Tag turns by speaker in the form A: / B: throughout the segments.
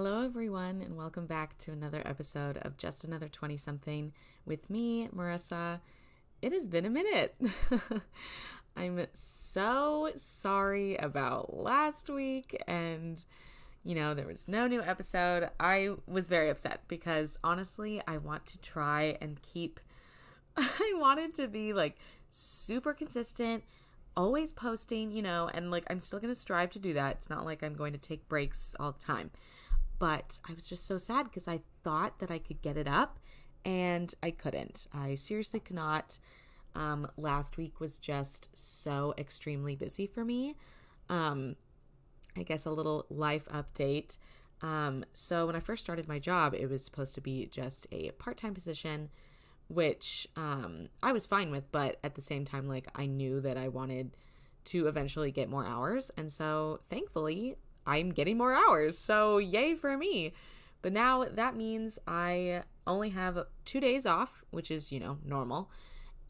A: Hello, everyone, and welcome back to another episode of Just Another 20 Something with me, Marisa. It has been a minute. I'm so sorry about last week, and you know, there was no new episode. I was very upset because honestly, I want to try and keep, I wanted to be like super consistent always posting, you know, and like I'm still to strive to do that. It's not like I'm going to take breaks all the time. But I was just so sad because I thought that I could get it up and I couldn't. I seriously cannot. Um, last week was just so extremely busy for me. Um, I guess a little life update. Um, so when I first started my job, it was supposed to be just a part time position, which um, I was fine with, but at the same time, like I knew that I wanted to eventually get more hours. And so thankfully, I'm getting more hours. So, yay for me. But now that means I only have two days off, which is, you know, normal.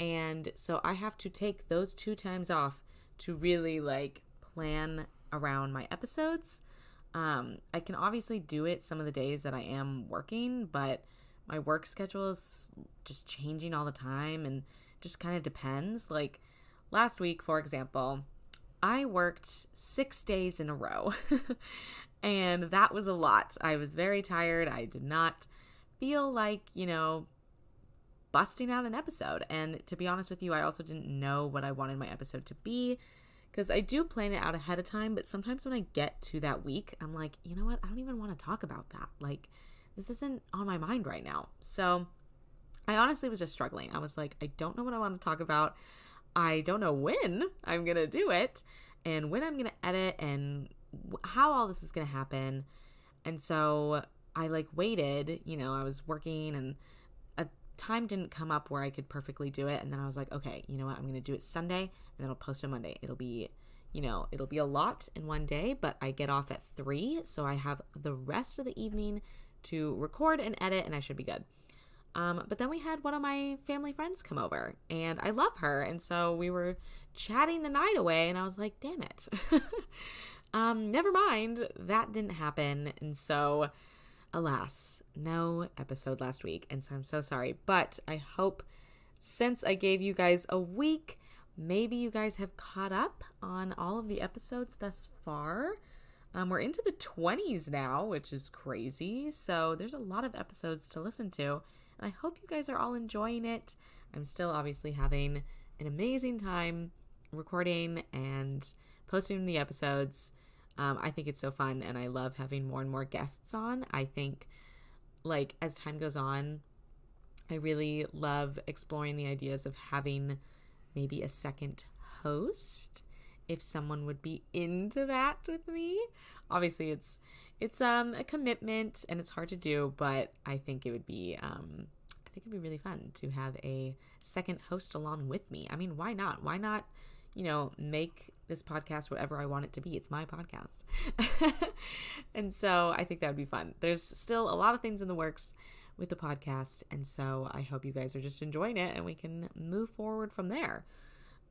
A: And so I have to take those two times off to really like plan around my episodes. Um, I can obviously do it some of the days that I am working, but my work schedule is just changing all the time and just kind of depends. Like last week, for example, I worked six days in a row, and that was a lot. I was very tired. I did not feel like, you know, busting out an episode. And to be honest with you, I also didn't know what I wanted my episode to be because I do plan it out ahead of time. But sometimes when I get to that week, I'm like, you know what? I don't even want to talk about that. Like, this isn't on my mind right now. So I honestly was just struggling. I was like, I don't know what I want to talk about. I don't know when I'm going to do it and when I'm going to edit and how all this is going to happen. And so I like waited, you know, I was working and a time didn't come up where I could perfectly do it. And then I was like, okay, you know what? I'm going to do it Sunday and then I'll post on Monday. It'll be, you know, it'll be a lot in one day, but I get off at three. So I have the rest of the evening to record and edit and I should be good. Um, but then we had one of my family friends come over, and I love her. And so we were chatting the night away, and I was like, damn it. um, never mind. That didn't happen. And so, alas, no episode last week. And so I'm so sorry. But I hope since I gave you guys a week, maybe you guys have caught up on all of the episodes thus far. Um, we're into the 20s now, which is crazy. So there's a lot of episodes to listen to. And I hope you guys are all enjoying it. I'm still obviously having an amazing time recording and posting the episodes. Um, I think it's so fun and I love having more and more guests on. I think, like, as time goes on, I really love exploring the ideas of having maybe a second host if someone would be into that with me. Obviously, it's it's um a commitment and it's hard to do, but I think it would be um I think it'd be really fun to have a second host along with me. I mean, why not? Why not, you know, make this podcast whatever I want it to be? It's my podcast. and so I think that would be fun. There's still a lot of things in the works with the podcast, and so I hope you guys are just enjoying it and we can move forward from there.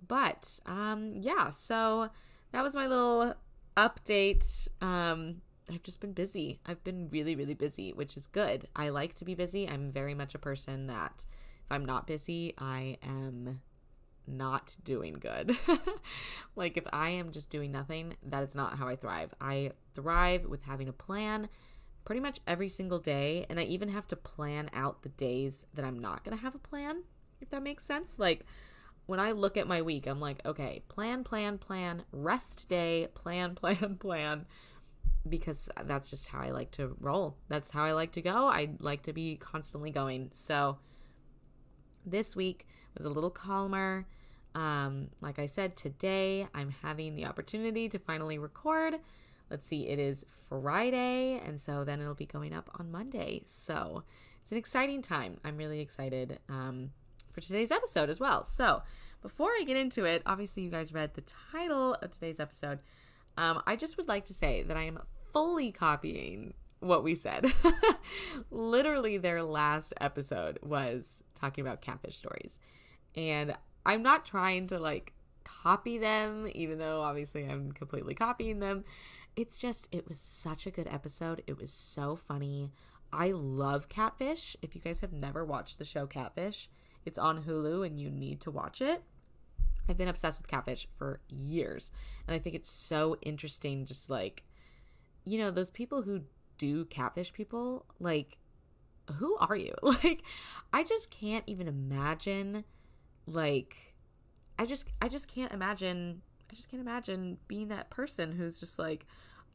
A: But um yeah, so that was my little update. Um, I've just been busy. I've been really, really busy, which is good. I like to be busy. I'm very much a person that if I'm not busy, I am not doing good. like if I am just doing nothing, that is not how I thrive. I thrive with having a plan pretty much every single day, and I even have to plan out the days that I'm not going to have a plan, if that makes sense. Like when I look at my week, I'm like, okay, plan, plan, plan, rest day, plan, plan, plan, because that's just how I like to roll. That's how I like to go. I like to be constantly going. So this week was a little calmer. Um, like I said, today I'm having the opportunity to finally record. Let's see, it is Friday, and so then it'll be going up on Monday. So it's an exciting time. I'm really excited. Um, for today's episode as well. So, before I get into it, obviously, you guys read the title of today's episode. Um, I just would like to say that I am fully copying what we said. Literally, their last episode was talking about catfish stories. And I'm not trying to like copy them, even though obviously I'm completely copying them. it's just, it was such a good episode. It was so funny. I love Catfish. If you guys have never watched the show Catfish, it's on Hulu and you need to watch it. I've been obsessed with Catfish for years. And I think it's so interesting, just like, you know, those people who do catfish people, like, who are you? Like, I just can't even imagine, like, I just, I just can't imagine, I just can't imagine being that person who's just like,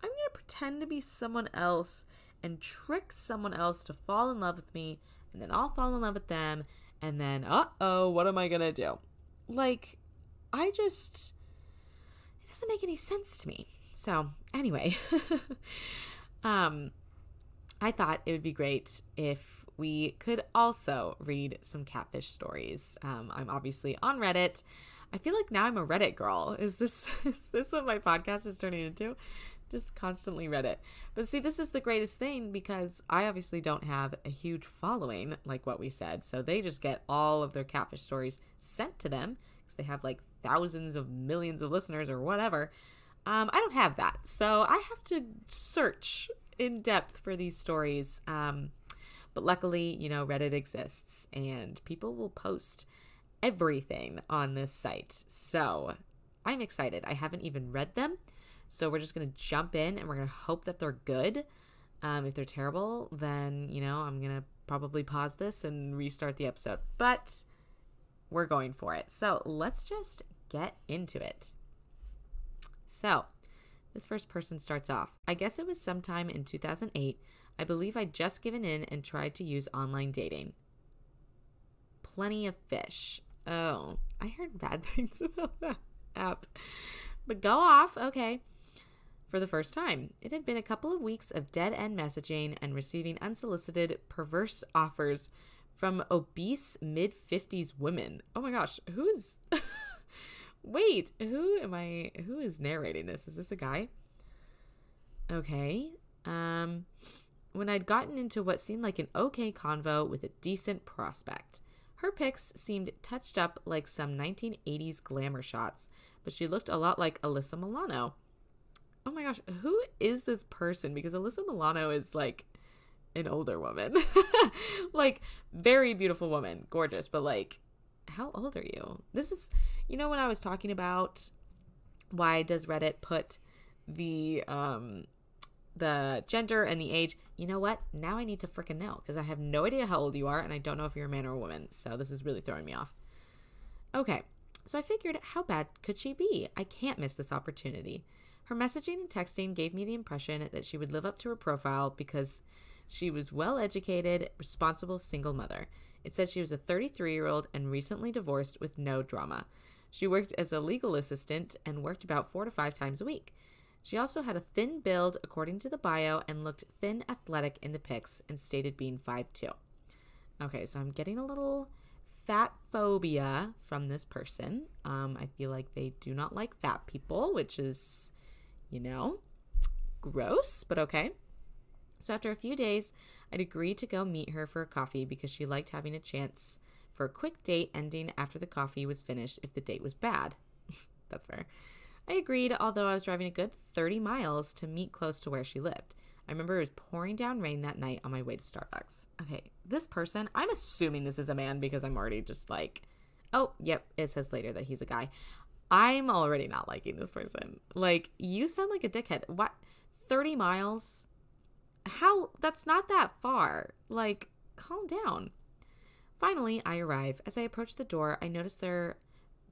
A: I'm gonna pretend to be someone else and trick someone else to fall in love with me, and then I'll fall in love with them, and then, uh oh, what am I gonna do? Like, I just, it doesn't make any sense to me. So, anyway, um, I thought it would be great if we could also read some catfish stories. Um, I'm obviously on Reddit. I feel like now I'm a Reddit girl. Is this is this what my podcast is turning into? Just constantly Reddit. But see, this is the greatest thing because I obviously don't have a huge following, like what we said. So they just get all of their catfish stories sent to them because they have like thousands of millions of listeners or whatever. Um, I don't have that. So I have to search in depth for these stories. Um, but luckily, you know, Reddit exists and people will post everything on this site. So I'm excited. I haven't even read them. So we're just going to jump in and we're going to hope that they're good. Um, if they're terrible, then, you know, I'm going to probably pause this and restart the episode. But we're going for it. So let's just get into it. So, this first person starts off. I guess it was sometime in 2008. I believe I'd just given in and tried to use online dating. Plenty of fish. Oh, I heard bad things about that app. But go off, okay. For the first time, it had been a couple of weeks of dead end messaging and receiving unsolicited, perverse offers from obese mid 50s women. Oh my gosh, who's. Wait, who am I? Who is narrating this? Is this a guy? Okay. Um, when I'd gotten into what seemed like an okay convo with a decent prospect. Her pics seemed touched up like some 1980s glamour shots, but she looked a lot like Alyssa Milano. Oh my gosh, who is this person? Because Alyssa Milano is like an older woman. like, very beautiful woman, gorgeous, but like how old are you? This is, you know, when I was talking about why does Reddit put the um the gender and the age. You know what? Now I need to freaking know because I have no idea how old you are and I don't know if you're a man or a woman. So this is really throwing me off. Okay. So I figured how bad could she be? I can't miss this opportunity. Her messaging and texting gave me the impression that she would live up to her profile because she was well educated, responsible single mother. It said she was a 33 year old and recently divorced with no drama. She worked as a legal assistant and worked about four to five times a week. She also had a thin build, according to the bio, and looked thin athletic in the pics and stated being 5'2. Okay, so I'm getting a little fat phobia from this person. Um, I feel like they do not like fat people, which is, you know, gross, but okay. So after a few days, I'd agreed to go meet her for a coffee because she liked having a chance for a quick date ending after the coffee was finished if the date was bad. That's fair. I agreed, although I was driving a good 30 miles to meet close to where she lived. I remember it was pouring down rain that night on my way to Starbucks. Okay, this person, I'm assuming this is a man because I'm already just like, oh, yep, it says later that he's a guy. I'm already not liking this person. Like, you sound like a dickhead. What? 30 miles? How? That's not that far. Like, calm down. Finally, I arrive. As I approach the door, I notice there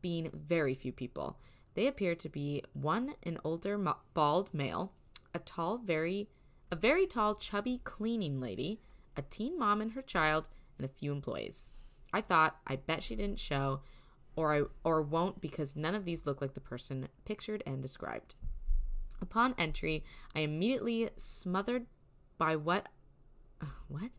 A: being very few people. They appear to be one, an older bald male, a tall, very, a very tall, chubby cleaning lady, a teen mom and her child, and a few employees. I thought, I bet she didn't show, or I or won't because none of these look like the person pictured and described. Upon entry, I immediately smothered by what uh, what?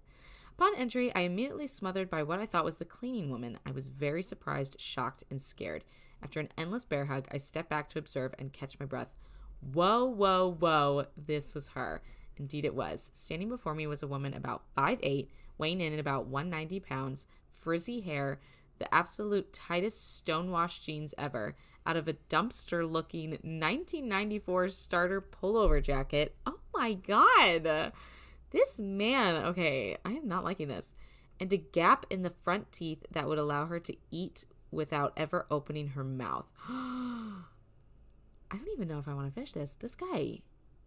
A: Upon entry, I immediately smothered by what I thought was the cleaning woman. I was very surprised, shocked, and scared. After an endless bear hug, I stepped back to observe and catch my breath. Whoa, whoa, whoa, this was her. Indeed, it was. Standing before me was a woman about five eight, weighing in at about 190 pounds, frizzy hair, the absolute tightest stonewashed jeans ever, out of a dumpster looking 1994 starter pullover jacket. Oh my god. This man, okay, I am not liking this. And a gap in the front teeth that would allow her to eat without ever opening her mouth. I don't even know if I want to finish this. This guy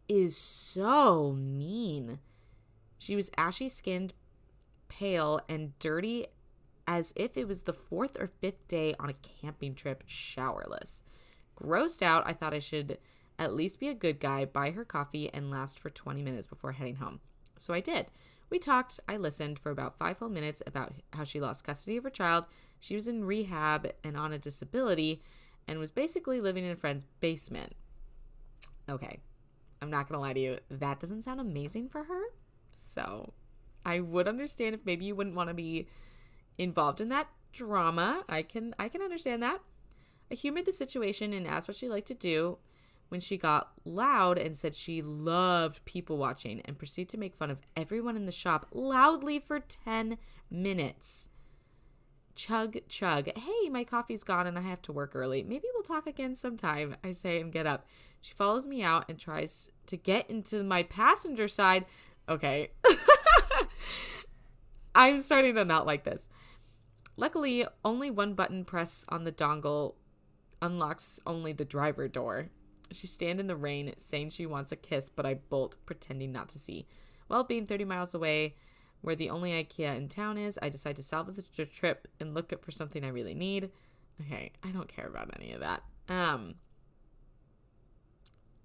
A: is so mean. She was ashy skinned, pale, and dirty as if it was the fourth or fifth day on a camping trip, showerless. Grossed out, I thought I should at least be a good guy, buy her coffee, and last for 20 minutes before heading home. So I did. We talked, I listened for about five whole minutes about how she lost custody of her child, she was in rehab and on a disability, and was basically living in a friend's basement. Okay, I'm not gonna lie to you, that doesn't sound amazing for her. So I would understand if maybe you wouldn't want to be involved in that drama. I can I can understand that. I humored the situation and asked what she liked to do when she got loud and said she loved people watching and proceeded to make fun of everyone in the shop loudly for 10 minutes. Chug, chug. Hey, my coffee's gone and I have to work early. Maybe we'll talk again sometime, I say and get up. She follows me out and tries to get into my passenger side. Okay. I'm starting to not like this. Luckily, only one button press on the dongle unlocks only the driver door. She stand in the rain, saying she wants a kiss, but I bolt, pretending not to see. Well, being 30 miles away, where the only IKEA in town is, I decide to salvage the trip and look up for something I really need. Okay, I don't care about any of that. Um.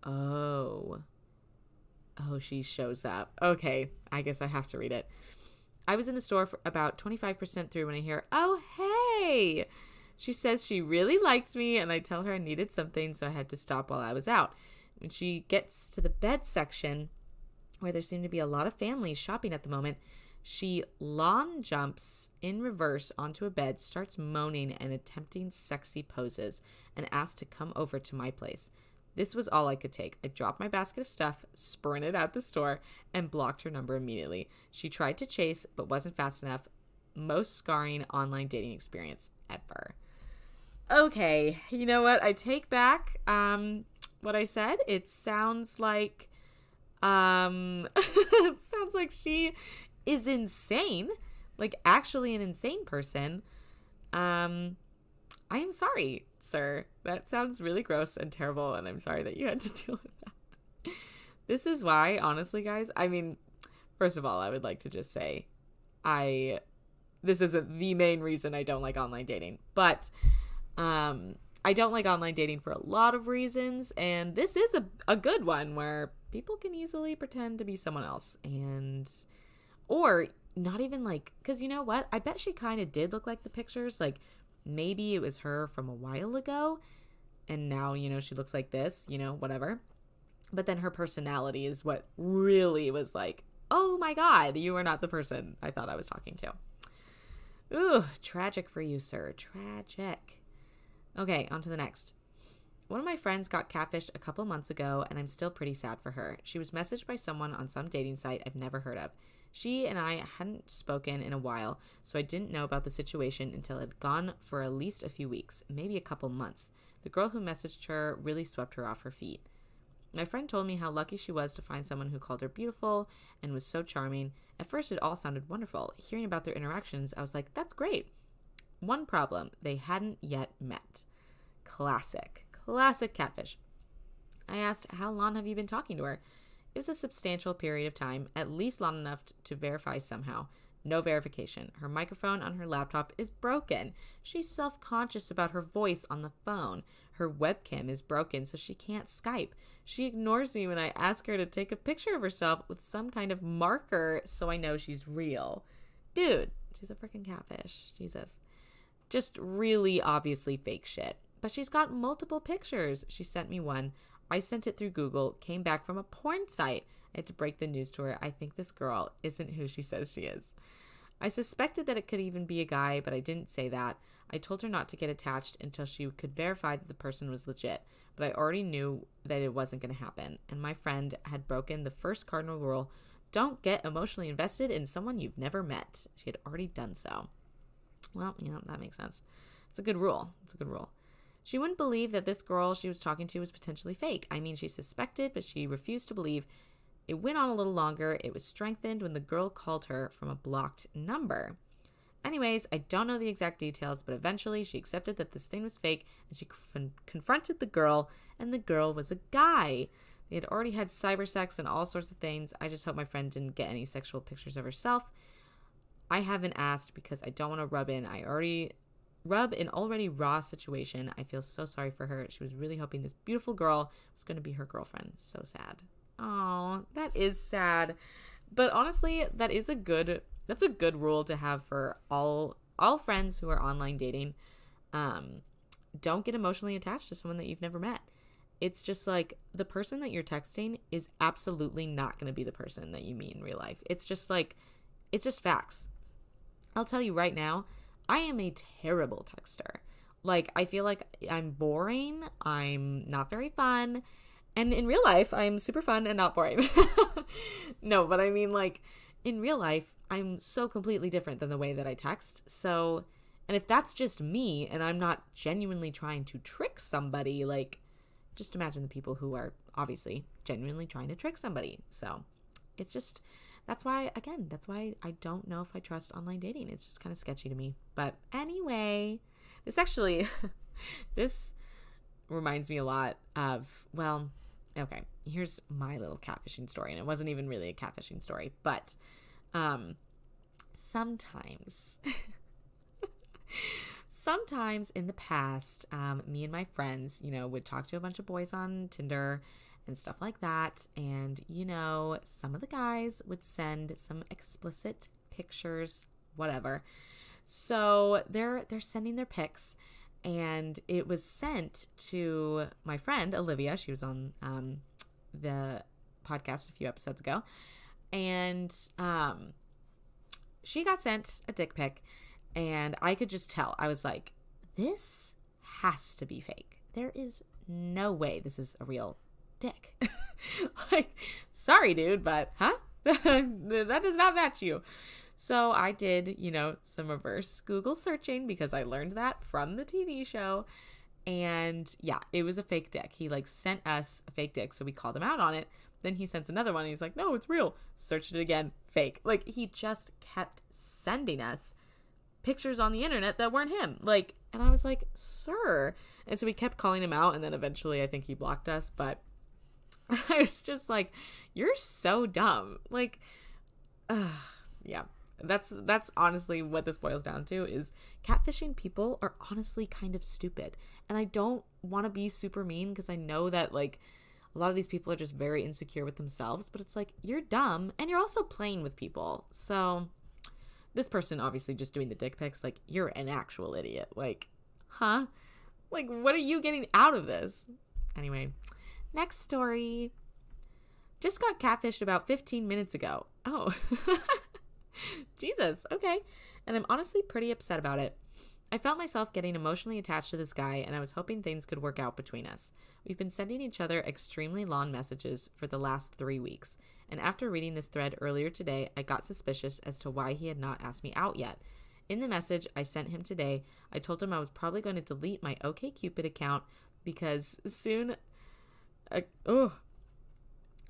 A: Oh. Oh, she shows up. Okay, I guess I have to read it. I was in the store for about 25% through when I hear, Oh, hey! She says she really likes me, and I tell her I needed something, so I had to stop while I was out. When she gets to the bed section, where there seem to be a lot of families shopping at the moment, she lawn jumps in reverse onto a bed, starts moaning and attempting sexy poses, and asks to come over to my place. This was all I could take. I dropped my basket of stuff, sprinted out the store, and blocked her number immediately. She tried to chase, but wasn't fast enough. Most scarring online dating experience ever. Okay, you know what? I take back um, what I said. It sounds like um it sounds like she is insane, like actually an insane person. Um I am sorry, sir. That sounds really gross and terrible, and I'm sorry that you had to deal with that. This is why, honestly, guys, I mean, first of all, I would like to just say I this isn't the main reason I don't like online dating, but um I don't like online dating for a lot of reasons, and this is a, a good one where people can easily pretend to be someone else and or not even like because you know what? I bet she kind of did look like the pictures like maybe it was her from a while ago and now you know she looks like this you know whatever. But then her personality is what really was like oh my god you are not the person i thought i was talking to. Ooh tragic for you sir tragic okay on to the next one of my friends got catfished a couple months ago, and I'm still pretty sad for her. She was messaged by someone on some dating site I've never heard of. She and I hadn't spoken in a while, so I didn't know about the situation until it had gone for at least a few weeks, maybe a couple months. The girl who messaged her really swept her off her feet. My friend told me how lucky she was to find someone who called her beautiful and was so charming. At first, it all sounded wonderful. Hearing about their interactions, I was like, that's great. One problem they hadn't yet met. Classic. Classic catfish. I asked, How long have you been talking to her? It was a substantial period of time, at least long enough to verify somehow. No verification. Her microphone on her laptop is broken. She's self conscious about her voice on the phone. Her webcam is broken, so she can't Skype. She ignores me when I ask her to take a picture of herself with some kind of marker so I know she's real. Dude, she's a freaking catfish. Jesus. Just really obviously fake shit. But she's got multiple pictures. She sent me one. I sent it through Google, came back from a porn site. I had to break the news to her. I think this girl isn't who she says she is. I suspected that it could even be a guy, but I didn't say that. I told her not to get attached until she could verify that the person was legit, but I already knew that it wasn't going to happen. And my friend had broken the first cardinal rule don't get emotionally invested in someone you've never met. She had already done so. Well, yeah, that makes sense. It's a good rule. It's a good rule. She wouldn't believe that this girl she was talking to was potentially fake. I mean, she suspected, but she refused to believe. It went on a little longer. It was strengthened when the girl called her from a blocked number. Anyways, I don't know the exact details, but eventually she accepted that this thing was fake and she con- confronted the girl, and the girl was a guy. They had already had cyber sex and all sorts of things. I just hope my friend didn't get any sexual pictures of herself. I haven't asked because I don't want to rub in. I already rub an already raw situation. I feel so sorry for her. She was really hoping this beautiful girl was going to be her girlfriend. So sad. Oh, that is sad. But honestly, that is a good that's a good rule to have for all all friends who are online dating. Um don't get emotionally attached to someone that you've never met. It's just like the person that you're texting is absolutely not going to be the person that you meet in real life. It's just like it's just facts. I'll tell you right now, I am a terrible texter. Like, I feel like I'm boring, I'm not very fun, and in real life, I'm super fun and not boring. no, but I mean, like, in real life, I'm so completely different than the way that I text. So, and if that's just me and I'm not genuinely trying to trick somebody, like, just imagine the people who are obviously genuinely trying to trick somebody. So, it's just that's why again that's why i don't know if i trust online dating. It's just kind of sketchy to me. But anyway this actually this reminds me a lot of well okay here's my little catfishing story and it wasn't even really a catfishing story but um sometimes sometimes in the past um, me and my friends you know would talk to a bunch of boys on tinder and stuff like that. And, you know, some of the guys would send some explicit pictures, whatever. So they're they're sending their pics and it was sent to my friend Olivia. She was on um, the podcast a few episodes ago. And um, she got sent a dick pic and I could just tell. I was like, this has to be fake. There is no way this is a real dick. like, sorry, dude, but huh? that does not match you. So I did, you know, some reverse Google searching because I learned that from the TV show. And yeah, it was a fake dick. He like sent us a fake dick, so we called him out on it. Then he sends another one and he's like, no, it's real. Searched it again, fake. Like he just kept sending us pictures on the internet that weren't him. Like, and I was like, sir. And so we kept calling him out, and then eventually I think he blocked us. But I was just like, you're so dumb. Like, uh, yeah. That's that's honestly what this boils down to is catfishing people are honestly kind of stupid. And I don't want to be super mean because I know that like a lot of these people are just very insecure with themselves, but it's like you're dumb and you're also playing with people. So this person obviously just doing the dick pics like you're an actual idiot. Like, huh? Like what are you getting out of this? Anyway, Next story. Just got catfished about 15 minutes ago. Oh. Jesus. Okay. And I'm honestly pretty upset about it. I felt myself getting emotionally attached to this guy, and I was hoping things could work out between us. We've been sending each other extremely long messages for the last three weeks, and after reading this thread earlier today, I got suspicious as to why he had not asked me out yet. In the message I sent him today, I told him I was probably going to delete my OKCupid account because soon uh,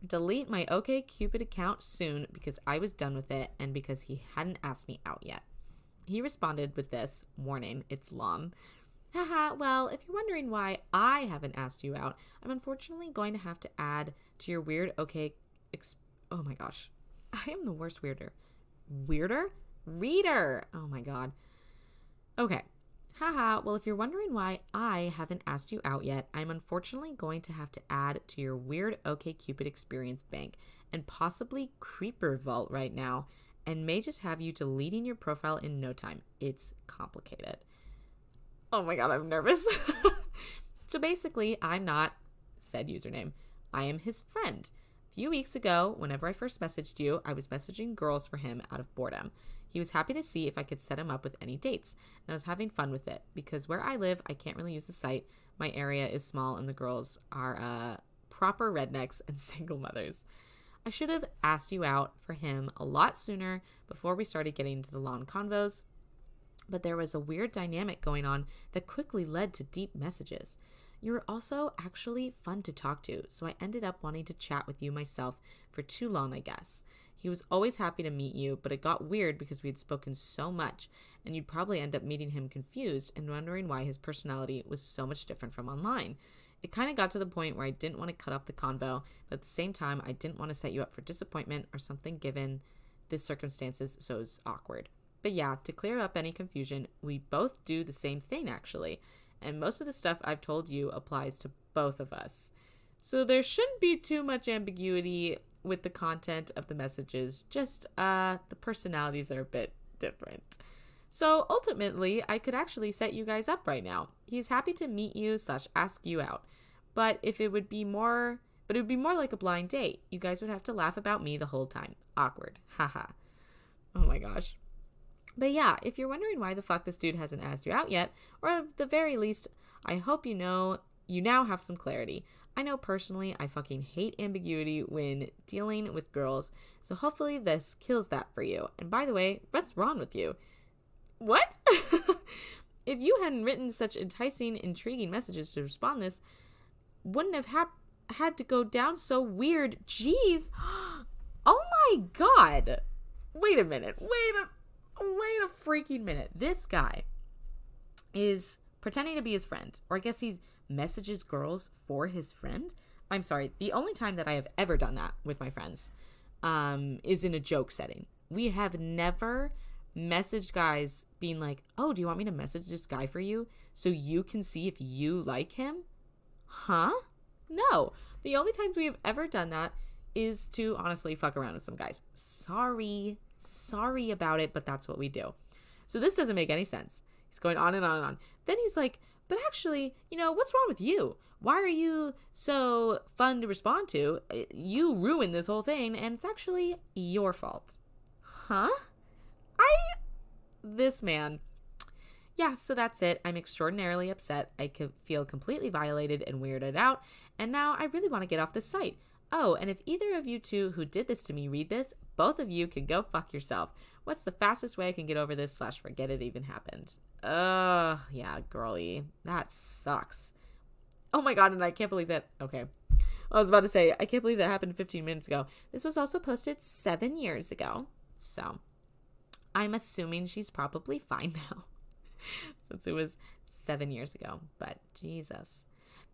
A: delete my OKCupid account soon because I was done with it and because he hadn't asked me out yet. He responded with this warning, it's long. Haha, well, if you're wondering why I haven't asked you out, I'm unfortunately going to have to add to your weird OK. Ex- oh my gosh. I am the worst weirder. Weirder? Reader! Oh my god. Okay, Haha, well, if you're wondering why I haven't asked you out yet, I'm unfortunately going to have to add to your weird OKCupid experience bank and possibly Creeper Vault right now, and may just have you deleting your profile in no time. It's complicated. Oh my god, I'm nervous. so basically, I'm not said username, I am his friend. A few weeks ago, whenever I first messaged you, I was messaging girls for him out of boredom. He was happy to see if I could set him up with any dates, and I was having fun with it because where I live, I can't really use the site. My area is small, and the girls are uh, proper rednecks and single mothers. I should have asked you out for him a lot sooner before we started getting into the long convos. But there was a weird dynamic going on that quickly led to deep messages. You were also actually fun to talk to, so I ended up wanting to chat with you myself for too long, I guess. He was always happy to meet you, but it got weird because we had spoken so much, and you'd probably end up meeting him confused and wondering why his personality was so much different from online. It kind of got to the point where I didn't want to cut off the convo, but at the same time, I didn't want to set you up for disappointment or something given the circumstances, so it was awkward. But yeah, to clear up any confusion, we both do the same thing actually, and most of the stuff I've told you applies to both of us. So there shouldn't be too much ambiguity with the content of the messages, just uh the personalities are a bit different. So ultimately, I could actually set you guys up right now. He's happy to meet you slash ask you out. But if it would be more but it would be more like a blind date. You guys would have to laugh about me the whole time. Awkward. Haha. oh my gosh. But yeah, if you're wondering why the fuck this dude hasn't asked you out yet, or at the very least, I hope you know you now have some clarity. I know personally I fucking hate ambiguity when dealing with girls, so hopefully this kills that for you. And by the way, what's wrong with you? What? if you hadn't written such enticing, intriguing messages to respond this, wouldn't have ha- had to go down so weird. Jeez. Oh my god. Wait a minute. Wait a wait a freaking minute. This guy is pretending to be his friend, or I guess he's messages girls for his friend. I'm sorry. The only time that I have ever done that with my friends um, is in a joke setting. We have never messaged guys being like, "Oh, do you want me to message this guy for you so you can see if you like him?" Huh? No. The only times we have ever done that is to honestly fuck around with some guys. Sorry. Sorry about it, but that's what we do. So this doesn't make any sense. He's going on and on and on. Then he's like, but actually, you know, what's wrong with you? Why are you so fun to respond to? Uh, you ruined this whole thing, and it's actually your fault. Huh? I. This man. Yeah, so that's it. I'm extraordinarily upset. I feel completely violated and weirded out, and now I really want to get off this site. Oh, and if either of you two who did this to me read this, both of you can go fuck yourself. What's the fastest way I can get over this slash forget it even happened? Ugh, yeah, girly. That sucks. Oh my god, and I can't believe that. Okay. I was about to say, I can't believe that happened 15 minutes ago. This was also posted seven years ago. So I'm assuming she's probably fine now since it was seven years ago. But Jesus,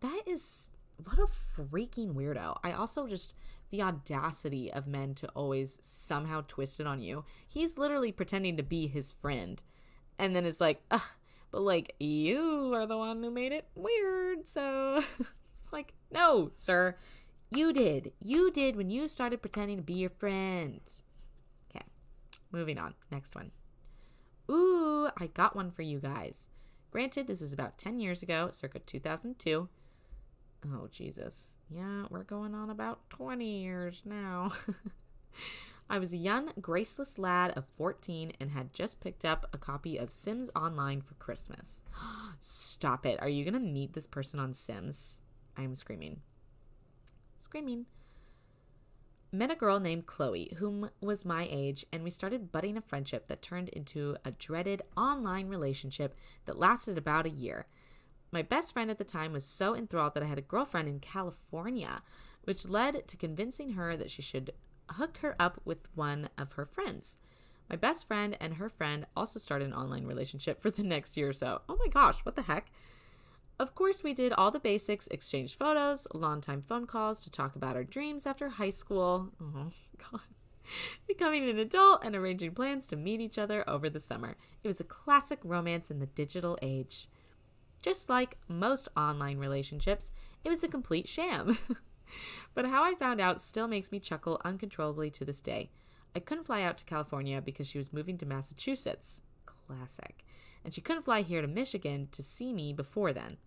A: that is what a freaking weirdo. I also just the audacity of men to always somehow twist it on you. He's literally pretending to be his friend. And then it's like, ugh, but like you are the one who made it weird. So it's like, no, sir. You did. You did when you started pretending to be your friend. Okay. Moving on. Next one. Ooh, I got one for you guys. Granted, this was about 10 years ago, circa 2002. Oh, Jesus. Yeah, we're going on about 20 years now. I was a young, graceless lad of 14 and had just picked up a copy of Sims Online for Christmas. Stop it. Are you going to meet this person on Sims? I am screaming. Screaming. Met a girl named Chloe, whom was my age, and we started budding a friendship that turned into a dreaded online relationship that lasted about a year. My best friend at the time was so enthralled that I had a girlfriend in California, which led to convincing her that she should hook her up with one of her friends. My best friend and her friend also started an online relationship for the next year or so. Oh my gosh, what the heck? Of course, we did all the basics, exchanged photos, long time phone calls to talk about our dreams after high school. Oh, God. Becoming an adult and arranging plans to meet each other over the summer. It was a classic romance in the digital age. Just like most online relationships, it was a complete sham. but how I found out still makes me chuckle uncontrollably to this day. I couldn't fly out to California because she was moving to Massachusetts. Classic. And she couldn't fly here to Michigan to see me before then.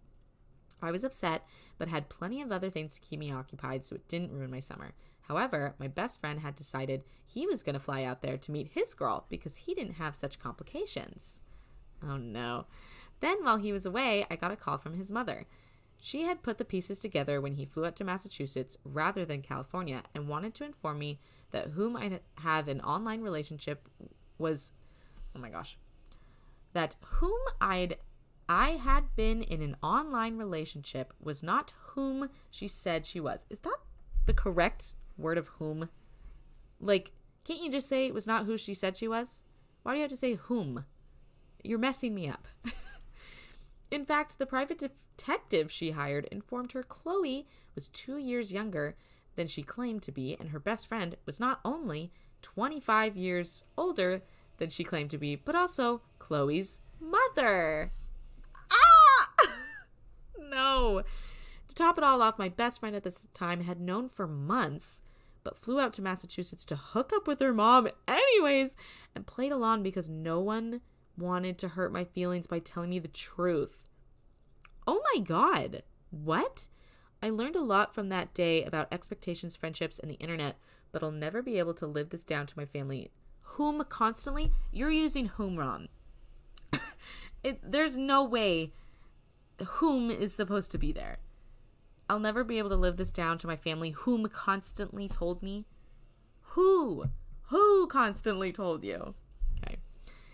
A: I was upset, but had plenty of other things to keep me occupied, so it didn't ruin my summer. However, my best friend had decided he was going to fly out there to meet his girl because he didn't have such complications. Oh no. Then, while he was away, I got a call from his mother. She had put the pieces together when he flew out to Massachusetts rather than California and wanted to inform me that whom I have an online relationship was, oh my gosh, that whom I'd I had been in an online relationship was not whom she said she was. Is that the correct word of whom? Like, can't you just say it was not who she said she was? Why do you have to say whom? You're messing me up. in fact, the private detective she hired informed her Chloe was two years younger than she claimed to be, and her best friend was not only 25 years older than she claimed to be, but also Chloe's mother. Ah! no. To top it all off, my best friend at this time had known for months, but flew out to Massachusetts to hook up with her mom anyways, and played along because no one wanted to hurt my feelings by telling me the truth. Oh my god. What? I learned a lot from that day about expectations, friendships, and the internet, but I'll never be able to live this down to my family. Whom constantly? You're using whom wrong. it, there's no way whom is supposed to be there. I'll never be able to live this down to my family, whom constantly told me. Who? Who constantly told you?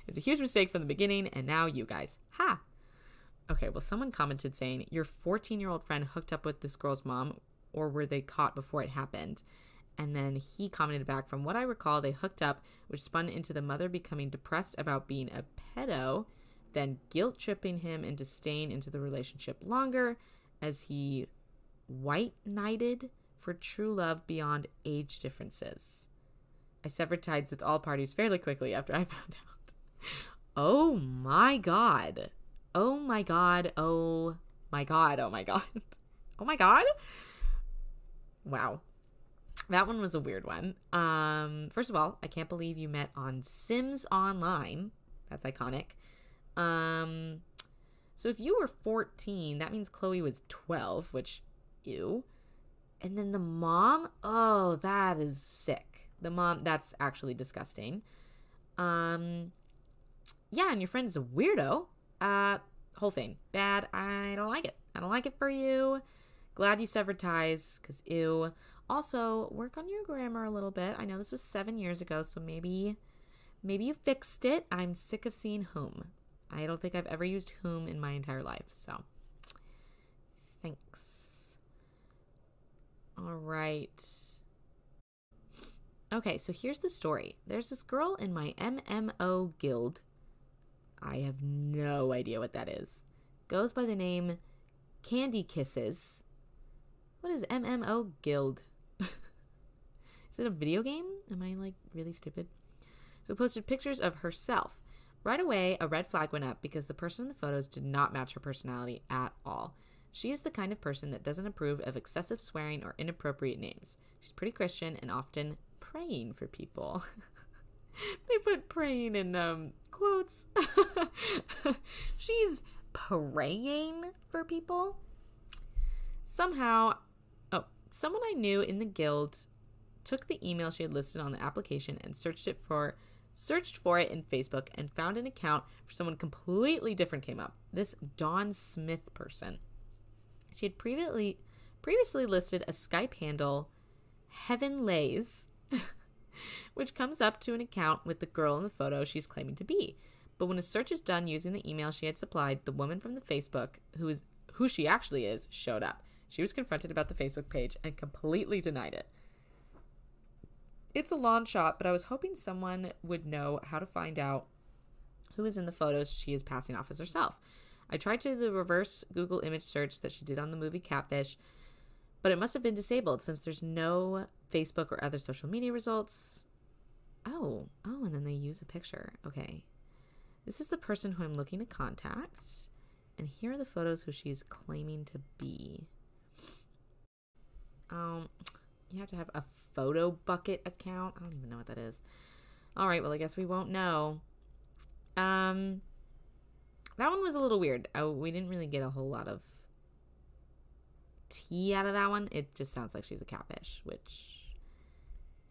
A: Okay. It's a huge mistake from the beginning, and now you guys. Ha! Okay, well, someone commented saying, Your 14 year old friend hooked up with this girl's mom, or were they caught before it happened? And then he commented back, From what I recall, they hooked up, which spun into the mother becoming depressed about being a pedo, then guilt tripping him into staying into the relationship longer as he white knighted for true love beyond age differences. I severed ties with all parties fairly quickly after I found out. Oh my god. Oh my god. Oh my god. Oh my god. Oh my god. Wow. That one was a weird one. Um first of all, I can't believe you met on Sims Online. That's iconic. Um so if you were 14, that means Chloe was 12, which ew. And then the mom, oh, that is sick. The mom, that's actually disgusting. Um yeah, and your friend's a weirdo. Uh whole thing. Bad. I don't like it. I don't like it for you. Glad you severed ties, cause ew. Also, work on your grammar a little bit. I know this was seven years ago, so maybe maybe you fixed it. I'm sick of seeing whom. I don't think I've ever used whom in my entire life, so thanks. All right. Okay, so here's the story. There's this girl in my MMO guild. I have no idea what that is. Goes by the name Candy Kisses. What is MMO guild? is it a video game? Am I like really stupid? Who posted pictures of herself. Right away, a red flag went up because the person in the photos did not match her personality at all. She is the kind of person that doesn't approve of excessive swearing or inappropriate names. She's pretty Christian and often praying for people. they put praying in um, quotes. She's praying for people. Somehow, oh, someone I knew in the guild took the email she had listed on the application and searched it for searched for it in Facebook and found an account for someone completely different came up. This Dawn Smith person. She had previously previously listed a Skype handle Heaven Lays, which comes up to an account with the girl in the photo she's claiming to be. But when a search is done using the email she had supplied, the woman from the Facebook, who is who she actually is, showed up. She was confronted about the Facebook page and completely denied it. It's a long shot, but I was hoping someone would know how to find out who is in the photos she is passing off as herself. I tried to do the reverse Google image search that she did on the movie Catfish, but it must have been disabled since there's no Facebook or other social media results. Oh, oh, and then they use a picture. Okay. This is the person who I'm looking to contact. And here are the photos who she's claiming to be. Um, you have to have a photo bucket account. I don't even know what that is. All right, well, I guess we won't know. Um, that one was a little weird. I, we didn't really get a whole lot of tea out of that one. It just sounds like she's a catfish, which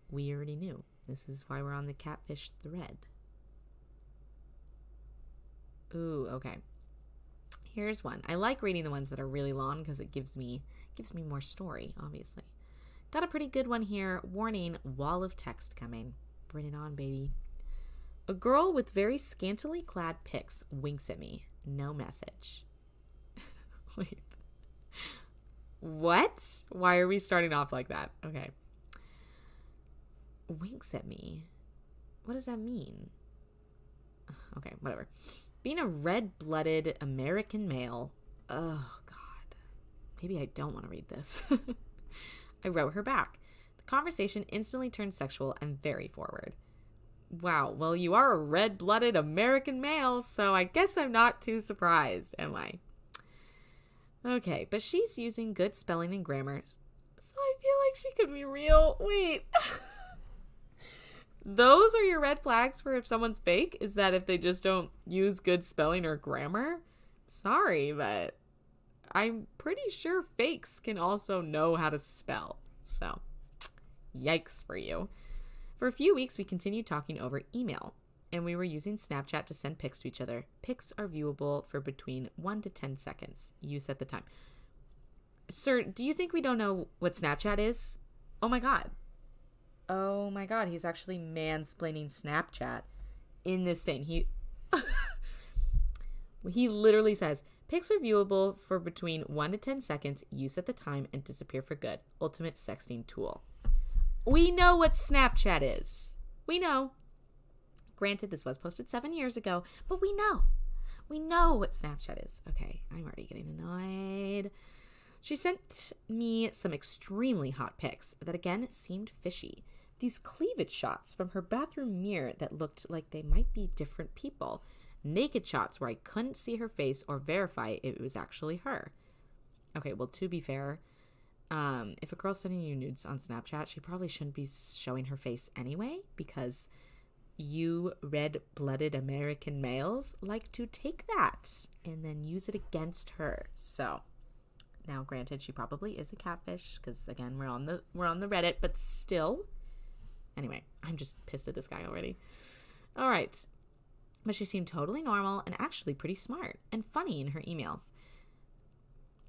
A: we already knew. This is why we're on the catfish thread. Ooh, okay. Here's one. I like reading the ones that are really long because it gives me gives me more story, obviously. Got a pretty good one here. Warning, wall of text coming. Bring it on, baby. A girl with very scantily clad pics winks at me. No message. Wait. What? Why are we starting off like that? Okay. Winks at me. What does that mean? Okay, whatever. Being a red blooded American male. Oh, God. Maybe I don't want to read this. I wrote her back. The conversation instantly turned sexual and very forward. Wow, well, you are a red blooded American male, so I guess I'm not too surprised, am I? Okay, but she's using good spelling and grammar, so I feel like she could be real. Wait. Those are your red flags for if someone's fake? Is that if they just don't use good spelling or grammar? Sorry, but I'm pretty sure fakes can also know how to spell. So, yikes for you. For a few weeks, we continued talking over email, and we were using Snapchat to send pics to each other. Pics are viewable for between 1 to 10 seconds. You set the time. Sir, do you think we don't know what Snapchat is? Oh my god. Oh my god, he's actually mansplaining Snapchat in this thing. He he literally says, Pics are viewable for between 1 to 10 seconds, use at the time, and disappear for good. Ultimate sexting tool. We know what Snapchat is. We know. Granted, this was posted seven years ago, but we know. We know what Snapchat is. Okay, I'm already getting annoyed. She sent me some extremely hot pics that again seemed fishy. These cleavage shots from her bathroom mirror that looked like they might be different people. Naked shots where I couldn't see her face or verify it was actually her. Okay, well, to be fair, um, if a girl's sending you nudes on Snapchat, she probably shouldn't be showing her face anyway because you red blooded American males like to take that and then use it against her. So now granted she probably is a catfish because again we're on the we're on the Reddit, but still anyway, I'm just pissed at this guy already. All right. But she seemed totally normal and actually pretty smart and funny in her emails.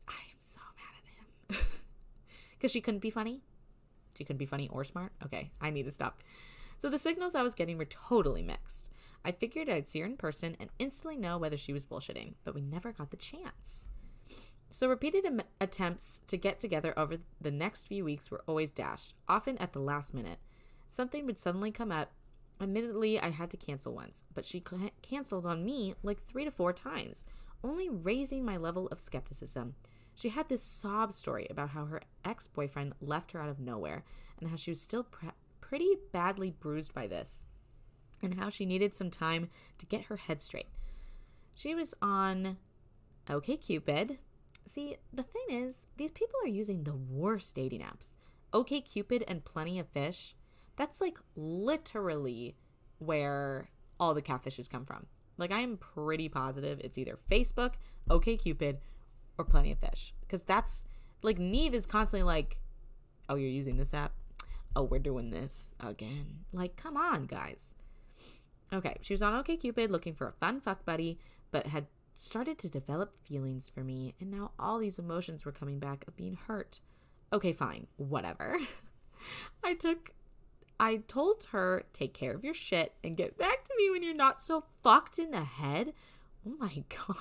A: I am so mad at him. Because she couldn't be funny? She couldn't be funny or smart? Okay, I need to stop. So the signals I was getting were totally mixed. I figured I'd see her in person and instantly know whether she was bullshitting, but we never got the chance. So repeated am- attempts to get together over the next few weeks were always dashed, often at the last minute. Something would suddenly come up. Admittedly, I had to cancel once, but she canceled on me like three to four times, only raising my level of skepticism. She had this sob story about how her ex boyfriend left her out of nowhere and how she was still pre- pretty badly bruised by this and how she needed some time to get her head straight. She was on OKCupid. See, the thing is, these people are using the worst dating apps. OKCupid and Plenty of Fish. That's like literally where all the catfishes come from. Like I am pretty positive it's either Facebook, OKCupid, or Plenty of Fish. Because that's like Nev is constantly like, oh, you're using this app? Oh, we're doing this again. Like, come on, guys. Okay, she was on OKCupid looking for a fun fuck buddy, but had started to develop feelings for me, and now all these emotions were coming back of being hurt. Okay, fine, whatever. I took I told her, take care of your shit and get back to me when you're not so fucked in the head. Oh my god.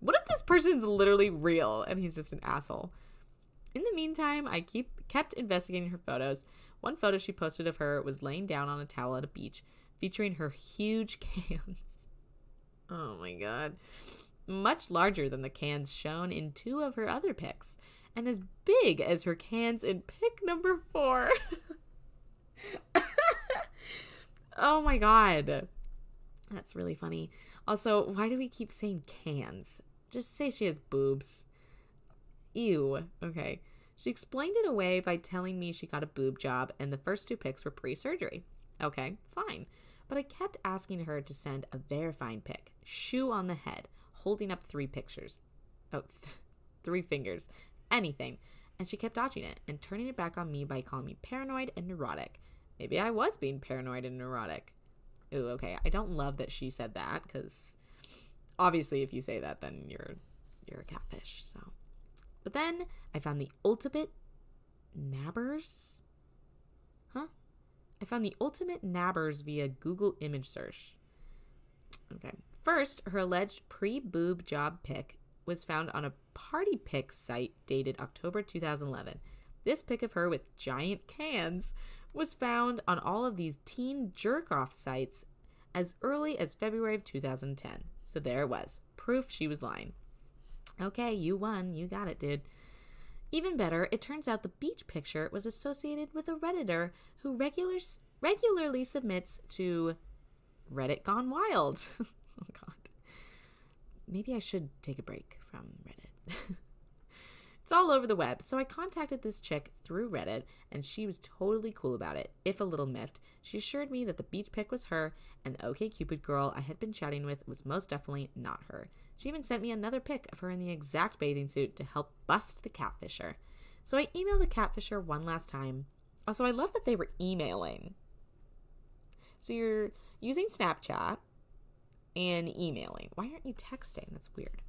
A: What if this person's literally real and he's just an asshole? In the meantime, I keep kept investigating her photos. One photo she posted of her was laying down on a towel at a beach, featuring her huge cans. Oh my god. Much larger than the cans shown in two of her other pics, and as big as her cans in pic number four. oh my god. That's really funny. Also, why do we keep saying cans? Just say she has boobs. Ew. Okay. She explained it away by telling me she got a boob job and the first two pics were pre surgery. Okay, fine. But I kept asking her to send a verifying pic, shoe on the head, holding up three pictures. Oh, th- three fingers. Anything. And she kept dodging it and turning it back on me by calling me paranoid and neurotic. Maybe I was being paranoid and neurotic. Ooh, okay. I don't love that she said that because obviously if you say that then you're you're a catfish so but then i found the ultimate nabbers huh I found the ultimate nabbers via Google image search. Okay. First, her alleged pre boob job pic was found on a party pic site dated October 2011. This pic of her with giant cans was found on all of these teen jerk off sites as early as February of 2010. So there it was. Proof she was lying. Okay, you won. You got it, dude. Even better, it turns out the beach picture was associated with a Redditor who regular, regularly submits to Reddit Gone Wild. oh, God. Maybe I should take a break from Reddit. it's all over the web, so I contacted this chick through Reddit, and she was totally cool about it, if a little miffed. She assured me that the beach pic was her, and the OkCupid girl I had been chatting with was most definitely not her. She even sent me another pic of her in the exact bathing suit to help bust the catfisher. So I emailed the catfisher one last time. Also, I love that they were emailing. So you're using Snapchat and emailing. Why aren't you texting? That's weird.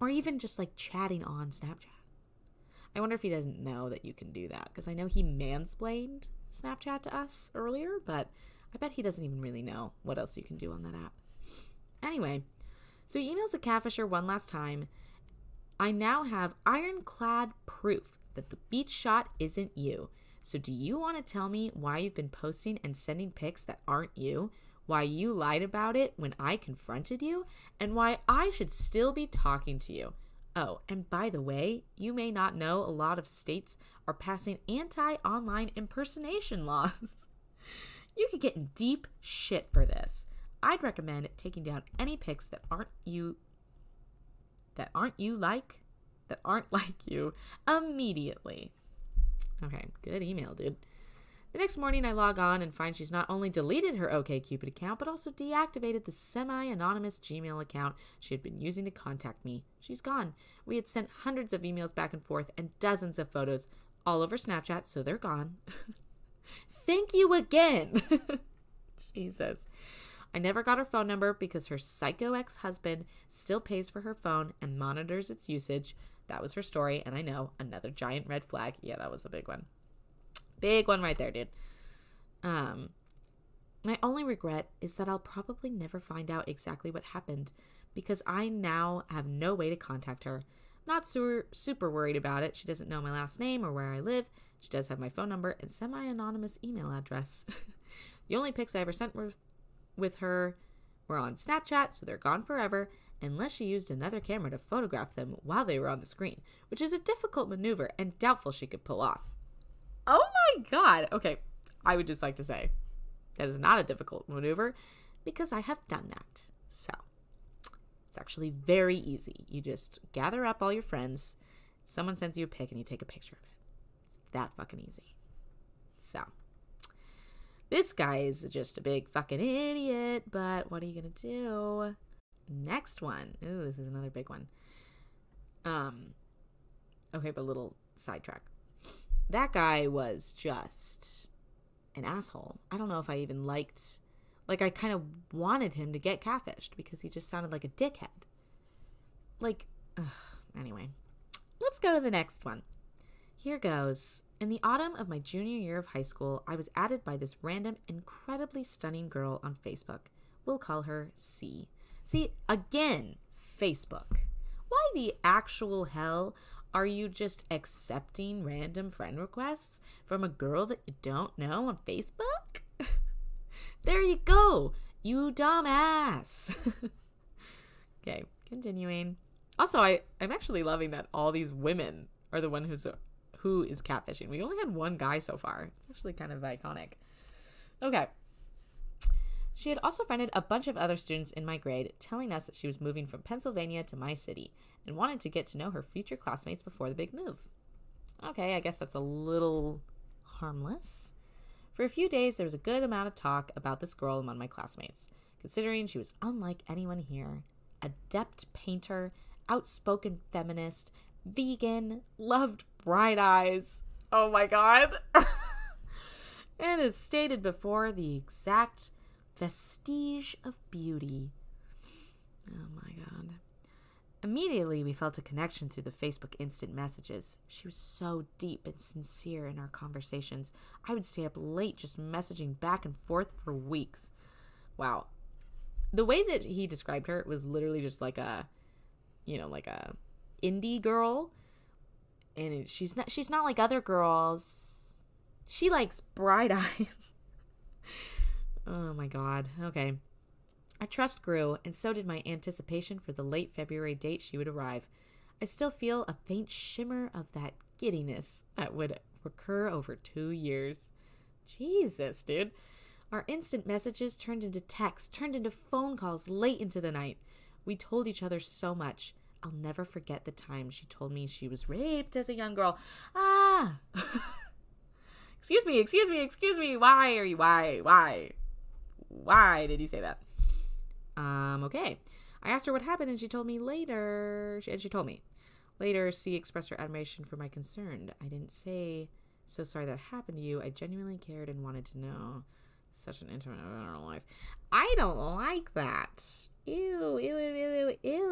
A: Or even just like chatting on Snapchat. I wonder if he doesn't know that you can do that because I know he mansplained Snapchat to us earlier, but I bet he doesn't even really know what else you can do on that app. Anyway, so he emails the catfisher one last time. I now have ironclad proof that the beach shot isn't you. So do you want to tell me why you've been posting and sending pics that aren't you? Why you lied about it when I confronted you? And why I should still be talking to you? Oh, and by the way, you may not know a lot of states are passing anti online impersonation laws. you could get in deep shit for this. I'd recommend taking down any pics that aren't you that aren't you like that aren't like you immediately. Okay, good email, dude. The next morning, I log on and find she's not only deleted her OkCupid account, but also deactivated the semi anonymous Gmail account she had been using to contact me. She's gone. We had sent hundreds of emails back and forth and dozens of photos all over Snapchat, so they're gone. Thank you again. Jesus. I never got her phone number because her psycho ex husband still pays for her phone and monitors its usage. That was her story, and I know another giant red flag. Yeah, that was a big one. Big one right there, dude. Um, my only regret is that I'll probably never find out exactly what happened because I now have no way to contact her. Not super, super worried about it. She doesn't know my last name or where I live. She does have my phone number and semi anonymous email address. the only pics I ever sent were with her were on Snapchat, so they're gone forever, unless she used another camera to photograph them while they were on the screen, which is a difficult maneuver and doubtful she could pull off. Oh my god! Okay, I would just like to say that is not a difficult maneuver because I have done that. So it's actually very easy. You just gather up all your friends, someone sends you a pic, and you take a picture of it. It's that fucking easy. So. This guy is just a big fucking idiot, but what are you gonna do? Next one. Ooh, this is another big one. Um, okay, but a little sidetrack. That guy was just an asshole. I don't know if I even liked, like, I kind of wanted him to get catfished because he just sounded like a dickhead. Like, ugh, anyway, let's go to the next one. Here goes. In the autumn of my junior year of high school, I was added by this random, incredibly stunning girl on Facebook. We'll call her C. See, again, Facebook. Why the actual hell are you just accepting random friend requests from a girl that you don't know on Facebook? there you go, you dumbass. okay, continuing. Also, I, I'm actually loving that all these women are the one who's who is catfishing. We only had one guy so far. It's actually kind of iconic. Okay. She had also friended a bunch of other students in my grade, telling us that she was moving from Pennsylvania to my city and wanted to get to know her future classmates before the big move. Okay, I guess that's a little harmless. For a few days, there was a good amount of talk about this girl among my classmates, considering she was unlike anyone here adept painter, outspoken feminist, vegan, loved Bright Eyes. Oh my god. and as stated before, the exact vestige of beauty. Oh my god. Immediately, we felt a connection through the Facebook instant messages. She was so deep and sincere in our conversations. I would stay up late just messaging back and forth for weeks. Wow. The way that he described her was literally just like a, you know, like a indie girl. And she's not she's not like other girls. She likes bright eyes. oh my god. Okay. Our trust grew, and so did my anticipation for the late February date she would arrive. I still feel a faint shimmer of that giddiness that would recur over two years. Jesus, dude. Our instant messages turned into texts, turned into phone calls late into the night. We told each other so much. I'll never forget the time she told me she was raped as a young girl. Ah! excuse me, excuse me, excuse me. Why are you, why, why? Why did you say that? Um, okay. I asked her what happened, and she told me later. And she told me later. C expressed her admiration for my concern. I didn't say so sorry that happened to you. I genuinely cared and wanted to know. Such an intimate event in our life. I don't like that. Ew, ew, ew, ew, ew.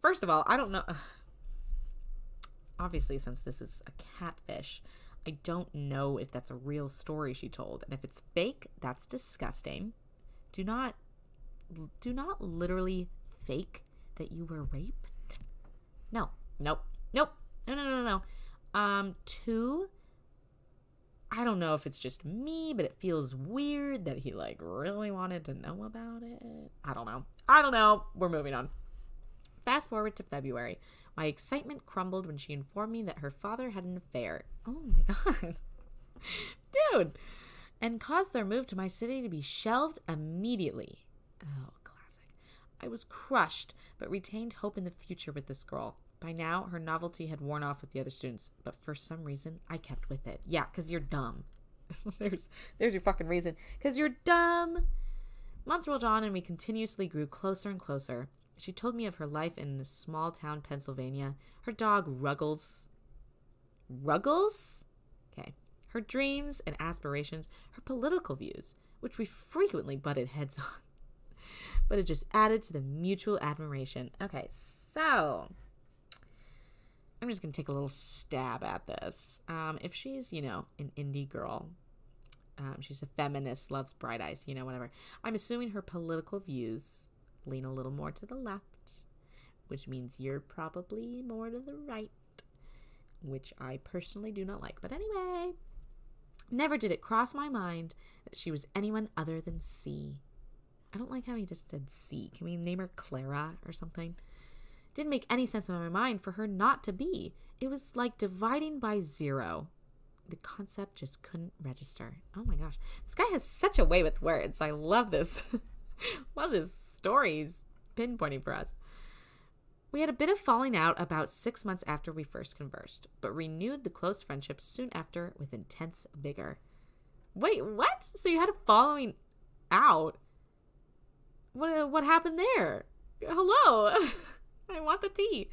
A: First of all, I don't know. Obviously, since this is a catfish, I don't know if that's a real story she told. And if it's fake, that's disgusting. Do not do not literally fake that you were raped. No. Nope. Nope. No, no, no, no, no. Um, two, I don't know if it's just me, but it feels weird that he like really wanted to know about it. I don't know. I don't know. We're moving on. Fast forward to February. My excitement crumbled when she informed me that her father had an affair. Oh my god. Dude and caused their move to my city to be shelved immediately. Oh, classic. I was crushed, but retained hope in the future with this girl. By now, her novelty had worn off with the other students, but for some reason, I kept with it. Yeah, because you're dumb. there's, there's your fucking reason. Because you're dumb. Months rolled on, and we continuously grew closer and closer. She told me of her life in a small town Pennsylvania. Her dog, Ruggles. Ruggles? Okay her dreams and aspirations, her political views, which we frequently butted heads on. But it just added to the mutual admiration. Okay, so I'm just going to take a little stab at this. Um, if she's, you know, an indie girl, um, she's a feminist, loves Bright Eyes, you know, whatever. I'm assuming her political views lean a little more to the left, which means you're probably more to the right, which I personally do not like. But anyway, Never did it cross my mind that she was anyone other than C. I don't like how he just said C. Can we name her Clara or something? Didn't make any sense in my mind for her not to be. It was like dividing by zero. The concept just couldn't register. Oh my gosh. This guy has such a way with words. I love this. love this story he's pinpointing for us. We had a bit of falling out about six months after we first conversed, but renewed the close friendship soon after with intense vigor. Wait, what? So you had a following out? What uh, what happened there? Hello. I want the tea.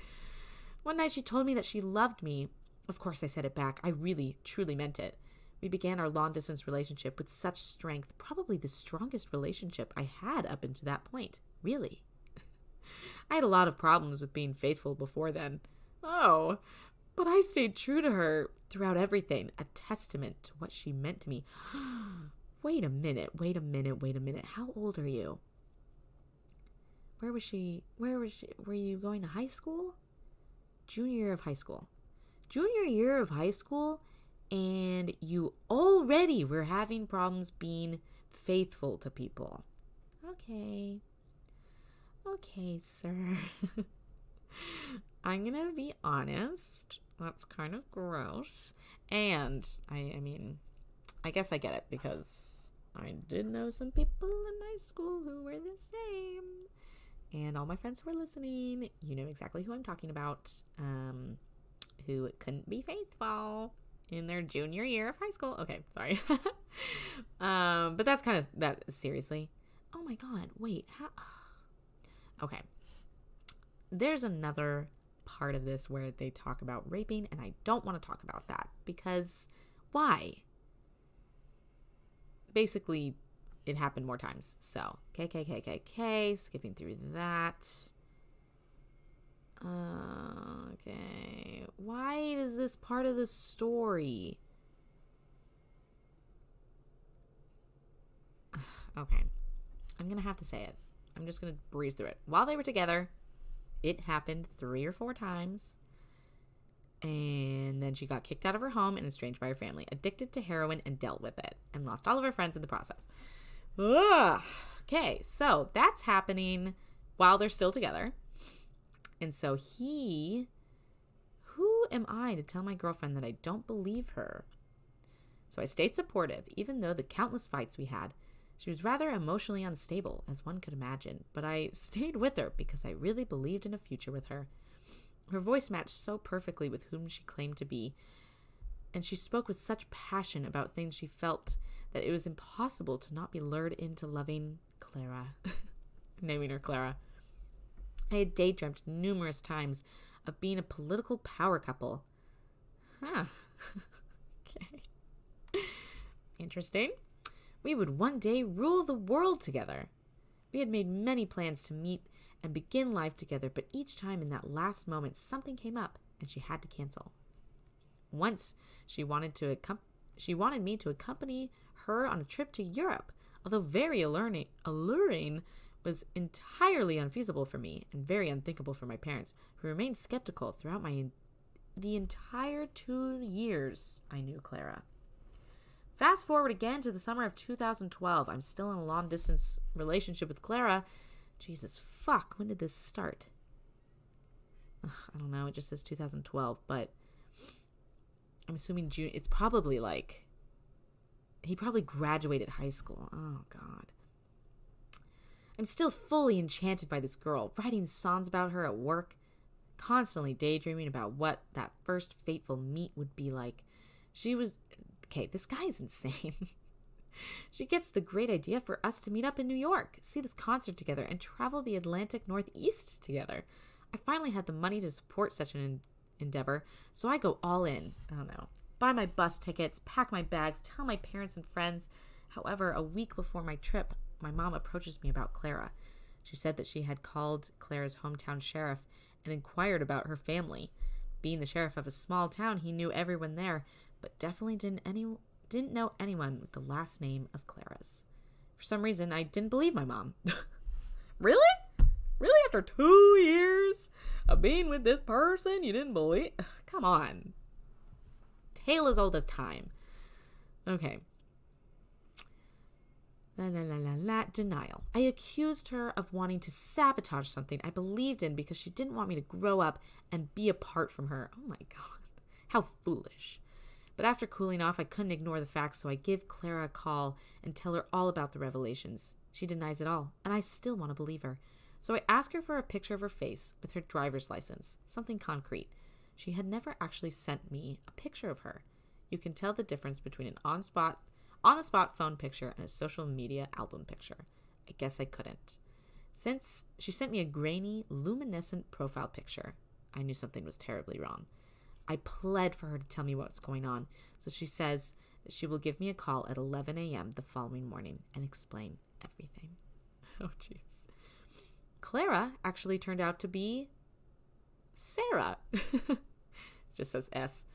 A: One night she told me that she loved me. Of course I said it back. I really truly meant it. We began our long distance relationship with such strength, probably the strongest relationship I had up until that point. Really. I had a lot of problems with being faithful before then. Oh, but I stayed true to her throughout everything, a testament to what she meant to me. wait a minute, wait a minute, wait a minute. How old are you? Where was she? Where was she? Were you going to high school? Junior year of high school. Junior year of high school, and you already were having problems being faithful to people. Okay. Okay, sir. I'm gonna be honest. That's kind of gross. And I I mean, I guess I get it because I did know some people in high school who were the same. And all my friends who are listening, you know exactly who I'm talking about. Um, who couldn't be faithful in their junior year of high school. Okay, sorry. um, but that's kind of that seriously. Oh my god, wait, how Okay. There's another part of this where they talk about raping, and I don't want to talk about that because why? Basically, it happened more times. So, KKKKK, skipping through that. Uh, okay. Why is this part of the story? okay. I'm going to have to say it. I'm just going to breeze through it. While they were together, it happened three or four times. And then she got kicked out of her home and estranged by her family, addicted to heroin and dealt with it, and lost all of her friends in the process. Ugh. Okay, so that's happening while they're still together. And so he. Who am I to tell my girlfriend that I don't believe her? So I stayed supportive, even though the countless fights we had. She was rather emotionally unstable, as one could imagine, but I stayed with her because I really believed in a future with her. Her voice matched so perfectly with whom she claimed to be, and she spoke with such passion about things she felt that it was impossible to not be lured into loving Clara, naming her Clara. I had daydreamed numerous times of being a political power couple. Huh. okay. Interesting. We would one day rule the world together. We had made many plans to meet and begin life together, but each time in that last moment something came up and she had to cancel. Once she wanted to she wanted me to accompany her on a trip to Europe, although very alluring, alluring was entirely unfeasible for me and very unthinkable for my parents, who remained skeptical throughout my the entire 2 years I knew Clara. Fast forward again to the summer of 2012. I'm still in a long distance relationship with Clara. Jesus fuck, when did this start? Ugh, I don't know, it just says 2012, but I'm assuming June. It's probably like he probably graduated high school. Oh god. I'm still fully enchanted by this girl, writing songs about her at work, constantly daydreaming about what that first fateful meet would be like. She was. Okay, this guy's insane. she gets the great idea for us to meet up in New York, see this concert together, and travel the Atlantic Northeast together. I finally had the money to support such an endeavor, so I go all in. I don't know. Buy my bus tickets, pack my bags, tell my parents and friends. However, a week before my trip, my mom approaches me about Clara. She said that she had called Clara's hometown sheriff and inquired about her family. Being the sheriff of a small town, he knew everyone there, but definitely didn't any didn't know anyone with the last name of Clara's. For some reason, I didn't believe my mom. really? Really after 2 years of being with this person, you didn't believe? Come on. Tale as old as time. Okay. La la la la la. Denial. I accused her of wanting to sabotage something I believed in because she didn't want me to grow up and be apart from her. Oh my god. How foolish. But after cooling off, I couldn't ignore the facts, so I give Clara a call and tell her all about the revelations. She denies it all, and I still want to believe her. So I ask her for a picture of her face with her driver's license, something concrete. She had never actually sent me a picture of her. You can tell the difference between an on spot on the spot phone picture and a social media album picture. I guess I couldn't. Since she sent me a grainy, luminescent profile picture, I knew something was terribly wrong. I pled for her to tell me what's going on, so she says that she will give me a call at 11 a.m. the following morning and explain everything. Oh, jeez. Clara actually turned out to be Sarah. it just says S.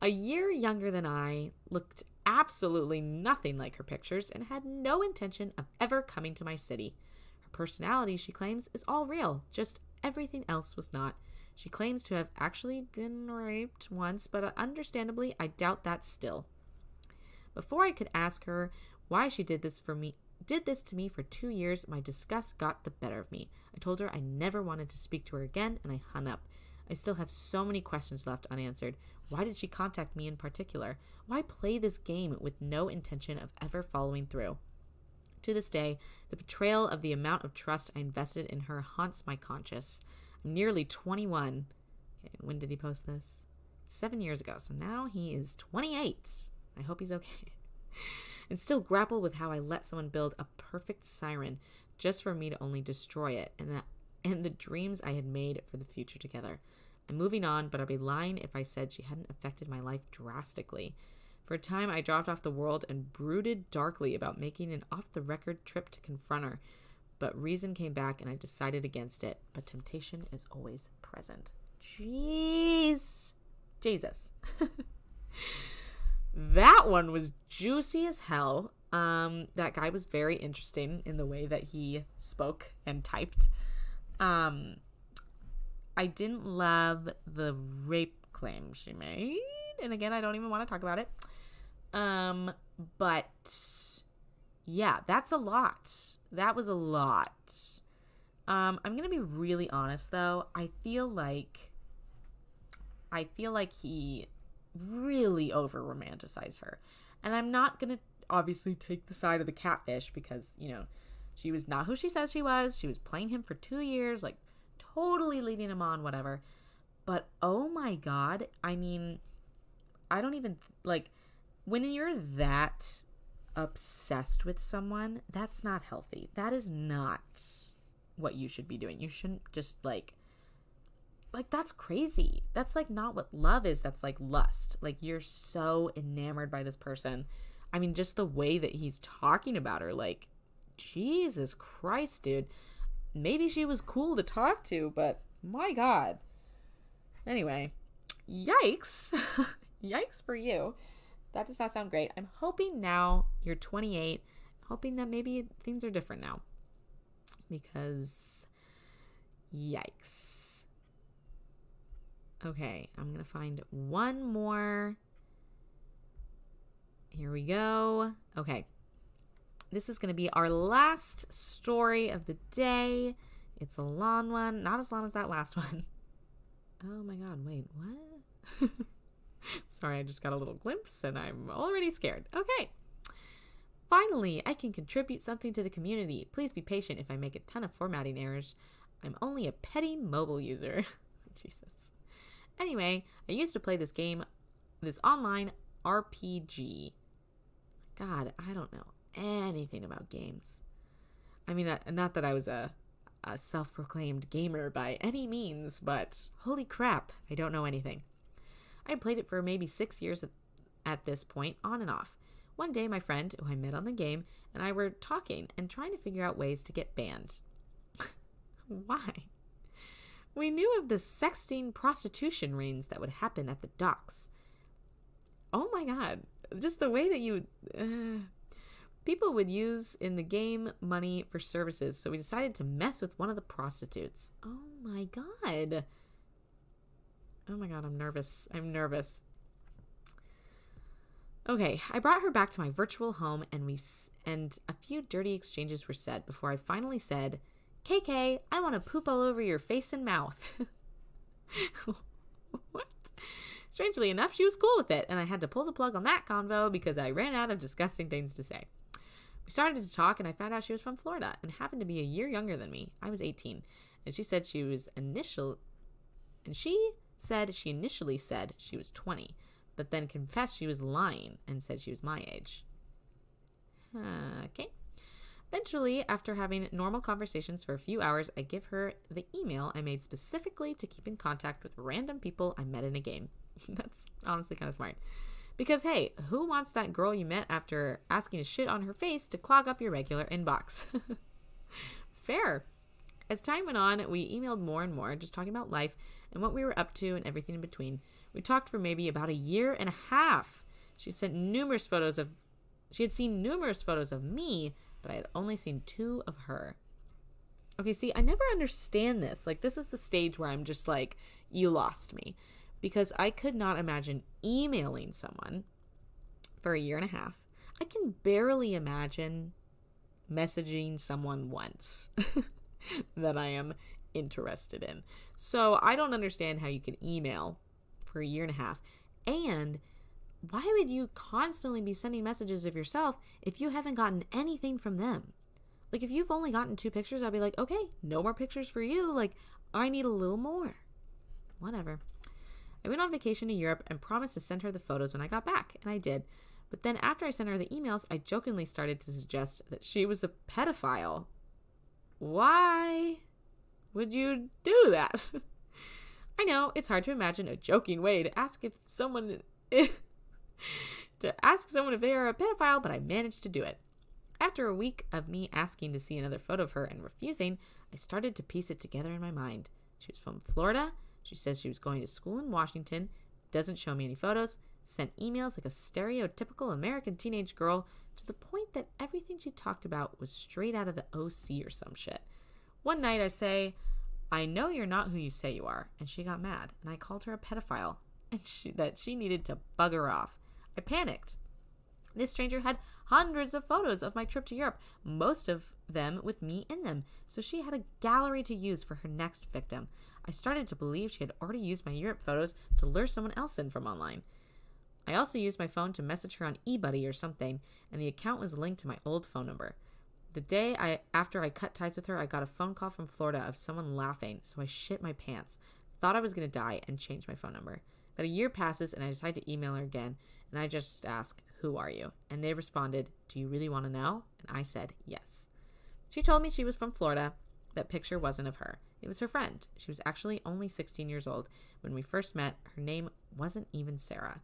A: A year younger than I, looked absolutely nothing like her pictures and had no intention of ever coming to my city. Her personality, she claims, is all real, just everything else was not. She claims to have actually been raped once, but uh, understandably, I doubt that still. Before I could ask her why she did this for me, did this to me for two years, my disgust got the better of me. I told her I never wanted to speak to her again, and I hung up. I still have so many questions left unanswered. Why did she contact me in particular? Why play this game with no intention of ever following through? To this day, the betrayal of the amount of trust I invested in her haunts my conscience. I'm nearly 21. Okay, when did he post this? Seven years ago. So now he is 28. I hope he's okay. and still grapple with how I let someone build a perfect siren just for me to only destroy it and and the dreams I had made for the future together. I'm moving on, but I'd be lying if I said she hadn't affected my life drastically. For a time, I dropped off the world and brooded darkly about making an off the record trip to confront her. but reason came back and I decided against it. But temptation is always present. Jeez. Jesus. that one was juicy as hell. Um, that guy was very interesting in the way that he spoke and typed. Um, I didn't love the rape claim she made, and again, I don't even want to talk about it. Um, but yeah, that's a lot. That was a lot. Um, I'm gonna be really honest though. I feel like I feel like he really over romanticized her. And I'm not gonna obviously take the side of the catfish because, you know, she was not who she says she was. She was playing him for two years, like totally leading him on, whatever. But oh my god, I mean, I don't even like when you're that obsessed with someone, that's not healthy. That is not what you should be doing. You shouldn't just like like that's crazy. That's like not what love is. That's like lust. Like you're so enamored by this person. I mean, just the way that he's talking about her, like, Jesus Christ, dude. Maybe she was cool to talk to, but my God. Anyway, yikes. yikes for you. That does not sound great. I'm hoping now you're 28, hoping that maybe things are different now. Because, yikes. Okay, I'm going to find one more. Here we go. Okay. This is going to be our last story of the day. It's a long one, not as long as that last one. Oh my god, wait, what? Sorry, I just got a little glimpse and I'm already scared. Okay. Finally, I can contribute something to the community. Please be patient if I make a ton of formatting errors. I'm only a petty mobile user. Jesus. Anyway, I used to play this game, this online RPG. God, I don't know anything about games. I mean, not that I was a, a self proclaimed gamer by any means, but holy crap, I don't know anything. I had played it for maybe six years at, at this point, on and off. One day, my friend, who I met on the game, and I were talking and trying to figure out ways to get banned. Why? We knew of the sexting prostitution rings that would happen at the docks. Oh my god, just the way that you. Uh, people would use in the game money for services, so we decided to mess with one of the prostitutes. Oh my god. Oh my god, I'm nervous. I'm nervous. Okay, I brought her back to my virtual home and we and a few dirty exchanges were said before I finally said, "KK, I want to poop all over your face and mouth." what? Strangely enough, she was cool with it, and I had to pull the plug on that convo because I ran out of disgusting things to say. We started to talk, and I found out she was from Florida and happened to be a year younger than me. I was 18, and she said she was initial, and she said she initially said she was 20, but then confessed she was lying and said she was my age. Okay. Eventually, after having normal conversations for a few hours, I give her the email I made specifically to keep in contact with random people I met in a game. That's honestly kind of smart. Because hey, who wants that girl you met after asking shit on her face to clog up your regular inbox? Fair. As time went on, we emailed more and more, just talking about life and what we were up to and everything in between. We talked for maybe about a year and a half. She sent numerous photos of she had seen numerous photos of me, but I had only seen two of her. Okay, see, I never understand this. Like this is the stage where I'm just like, you lost me. Because I could not imagine emailing someone for a year and a half. I can barely imagine messaging someone once that I am interested in. So I don't understand how you can email for a year and a half. And why would you constantly be sending messages of yourself if you haven't gotten anything from them? Like, if you've only gotten two pictures, I'd be like, okay, no more pictures for you. Like, I need a little more. Whatever. I went on vacation to Europe and promised to send her the photos when I got back, and I did. But then after I sent her the emails, I jokingly started to suggest that she was a pedophile. Why? would you do that? I know it's hard to imagine a joking way to ask if someone to ask someone if they are a pedophile, but I managed to do it. After a week of me asking to see another photo of her and refusing, I started to piece it together in my mind. She was from Florida. She says she was going to school in Washington, doesn't show me any photos, sent emails like a stereotypical American teenage girl to the point that everything she talked about was straight out of the OC or some shit. One night I say, I know you're not who you say you are, and she got mad, and I called her a pedophile, and she, that she needed to bugger off. I panicked. This stranger had hundreds of photos of my trip to Europe, most of them with me in them, so she had a gallery to use for her next victim. I started to believe she had already used my Europe photos to lure someone else in from online. I also used my phone to message her on eBuddy or something, and the account was linked to my old phone number. The day I after I cut ties with her, I got a phone call from Florida of someone laughing, so I shit my pants, thought I was gonna die, and changed my phone number. But a year passes and I decide to email her again, and I just ask, Who are you? And they responded, Do you really want to know? And I said, Yes. She told me she was from Florida. That picture wasn't of her. It was her friend. She was actually only 16 years old. When we first met, her name wasn't even Sarah.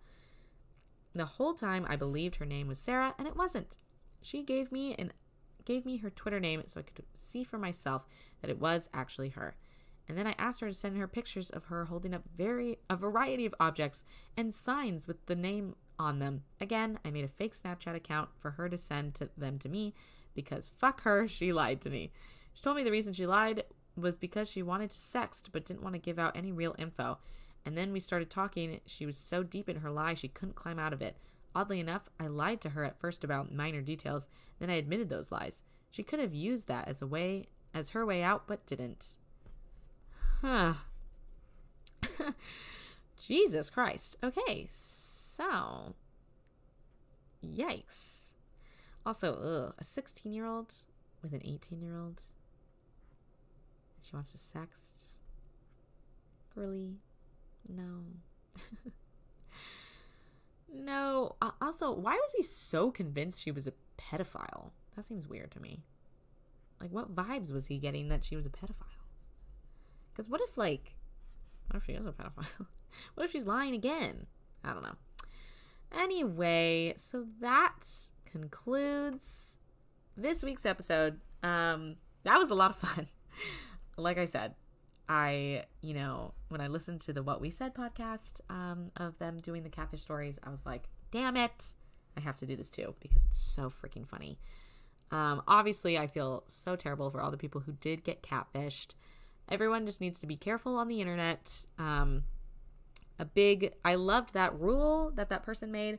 A: The whole time I believed her name was Sarah, and it wasn't. She gave me an gave me her Twitter name so I could see for myself that it was actually her. And then I asked her to send her pictures of her holding up very a variety of objects and signs with the name on them. Again, I made a fake Snapchat account for her to send to them to me because fuck her, she lied to me. She told me the reason she lied was because she wanted to sext but didn't want to give out any real info. And then we started talking. She was so deep in her lie, she couldn't climb out of it. Oddly enough, I lied to her at first about minor details, then I admitted those lies. She could have used that as a way as her way out, but didn't. Huh. Jesus Christ. Okay, so yikes. Also, ugh, a 16 year old with an 18 year old. She wants to sext. Really? No. no. Also, why was he so convinced she was a pedophile? That seems weird to me. Like, what vibes was he getting that she was a pedophile? Because what if, like, what if she is a pedophile? what if she's lying again? I don't know. Anyway, so that concludes this week's episode. Um, that was a lot of fun. like I said, I, you know, when I listened to the What We Said podcast um, of them doing the catfish stories, I was like, damn it, I have to do this too because it's so freaking funny. Um, obviously, I feel so terrible for all the people who did get catfished. Everyone just needs to be careful on the internet. Um, a big, I loved that rule that that person made.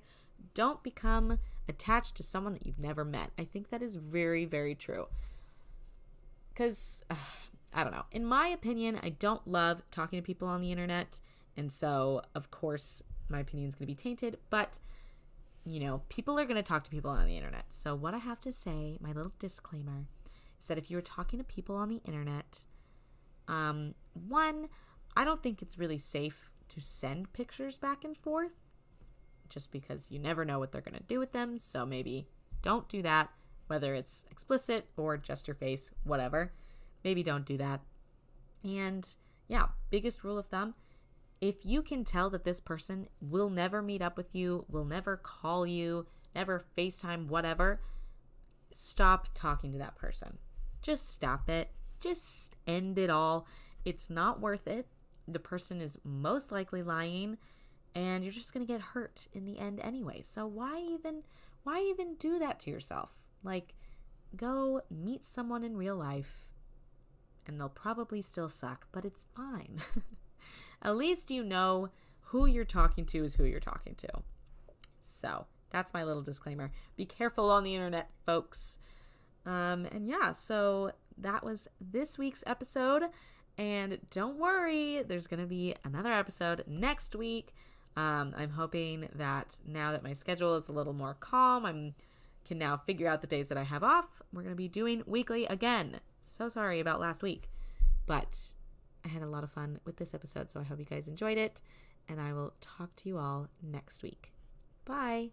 A: Don't become attached to someone that you've never met. I think that is very, very true. Because, uh, I don't know. In my opinion, I don't love talking to people on the internet. And so, of course, my opinion is going to be tainted. But, you know, people are going to talk to people on the internet. So, what I have to say, my little disclaimer, is that if you're talking to people on the internet, um, one, I don't think it's really safe to send pictures back and forth just because you never know what they're going to do with them. So maybe don't do that, whether it's explicit or just your face, whatever maybe don't do that. And yeah, biggest rule of thumb if you can tell that this person will never meet up with you, will never call you, never FaceTime, whatever, stop talking to that person. Just stop it. Just end it all. It's not worth it. The person is most likely lying and you're just going to get hurt in the end anyway. So why even why even do that to yourself? Like go meet someone in real life and they'll probably still suck, but it's fine. At least you know who you're talking to is who you're talking to. So that's my little disclaimer. Be careful on the internet, folks. Um, and yeah, so that was this week's episode. And don't worry, there's going to be another episode next week. Um, I'm hoping that now that my schedule is a little more calm, I can now figure out the days that I have off. We're going to be doing weekly again. So sorry about last week, but I had a lot of fun with this episode, so I hope you guys enjoyed it, and I will talk to you all next week. Bye.